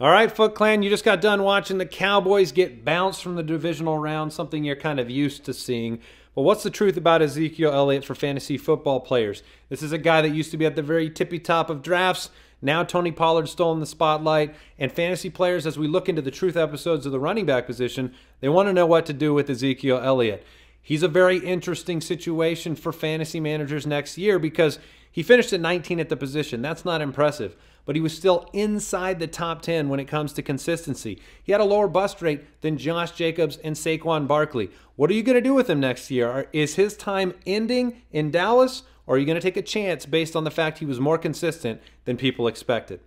All right, Foot Clan, you just got done watching the Cowboys get bounced from the divisional round, something you're kind of used to seeing. But what's the truth about Ezekiel Elliott for fantasy football players? This is a guy that used to be at the very tippy top of drafts. Now Tony Pollard stolen the spotlight. And fantasy players, as we look into the truth episodes of the running back position, they want to know what to do with Ezekiel Elliott. He's a very interesting situation for fantasy managers next year because he finished at 19 at the position. That's not impressive but he was still inside the top 10 when it comes to consistency. He had a lower bust rate than Josh Jacobs and Saquon Barkley. What are you going to do with him next year? Is his time ending in Dallas, or are you going to take a chance based on the fact he was more consistent than people expected?